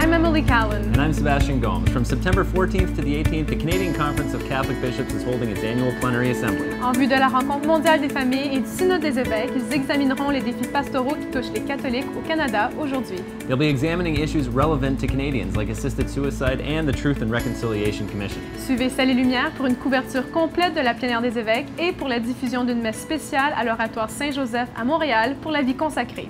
I'm Emily Cowan. And I'm Sebastian Gomes. From September 14th to the 18th, the Canadian Conference of Catholic Bishops is holding its annual plenary assembly. En vue de la rencontre mondiale des familles et du synode des évêques, ils examineront les défis pastoraux qui touchent les catholiques au Canada aujourd'hui. They'll be examining issues relevant to Canadians like assisted suicide and the Truth and Reconciliation Commission. Suivez Salut Lumière pour une couverture complète de la plénière des évêques et pour la diffusion d'une messe spéciale à l'oratoire Saint-Joseph à Montréal pour la vie consacrée.